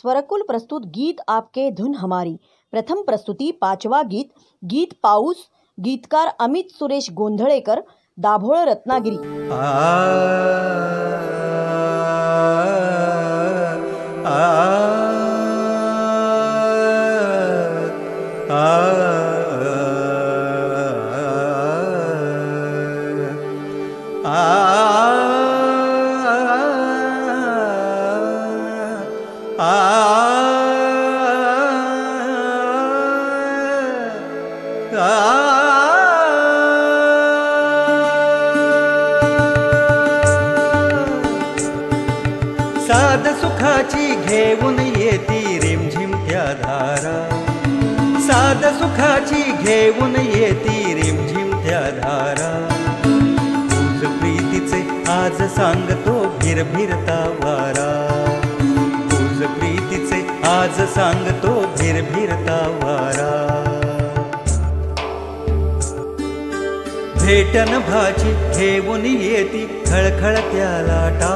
स्वरकुल प्रस्तुत गीत आपके धुन हमारी। प्रथम प्रस्तुति पांचवा गीत गीत पाउस गीतकार अमित सुरेश गोंधळेकर, दाभोळ रत्नागिरी। साध सुखाची घेऊन येती रिमझिम त्या धारा. साध सुखाची घेऊन येती रिमझिम त्या धारा. तुझ प्रीतीचे आज सांगतो भिरभिरता वारा. प्रीतीचे आज सांगतो भिरभिरता वारा. भेटन भाजी घेऊन येती खळखळत्या लाटा.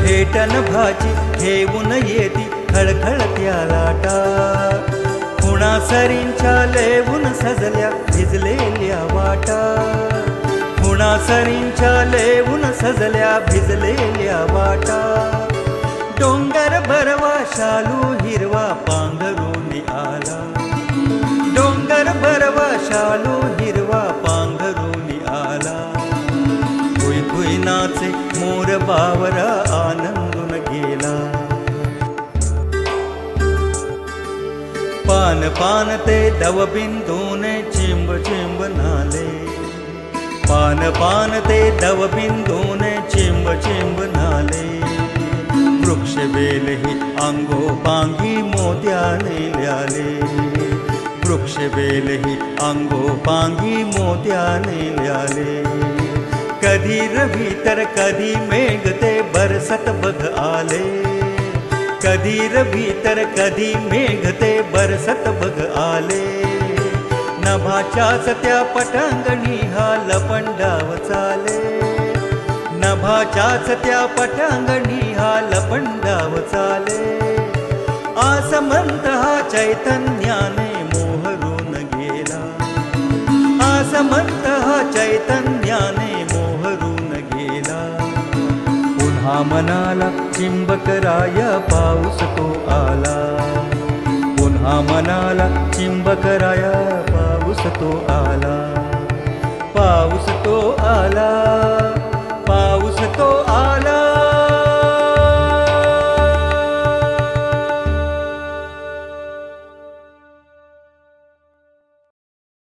भेटन भाजी घेऊन येती खळखळत्या लाटा. खुणा सरींच्या लेवून सजल्या भिजलेल्या वाटा. खुणा सरींच्या लेवून सजल्या भिजलेल्या वाटा. डोंगर भरवा शालू हिरवा पांघरून आला. डोंगर भरवा शालू हिरवा पांघरून आला. भुई भुई नाचे मोर बावरा आनंदून गेला. पान पान ते दवबिंदून चिंब चिंब नाले. पान पान ते दवबिंदून वृक्ष अंगो पांगी मोत्याने ल्याले. वृक्ष बेलही अंगो पांगी मोत्याने ल्याले. कधी रवी तर कधी मेघ ते बरसत बघ आले. कधी रवी तर कधी मेघ ते बरसत बघ आले. नभाच्या सत्या पटांगणी हा लपंडाव चाले. नभाच्याच त्या पटांगणी हा लपंडाव चाले. आसमंत हा चैतन्याने मोहरून गेला. आसमंत हा चैतन्याने मोहरून गेला. पुन्हा मनाला चिंबकराय पाऊस तो आला. पुन्हा मनाला चिंबकराय पाऊस तो आला. पाऊस तो आला.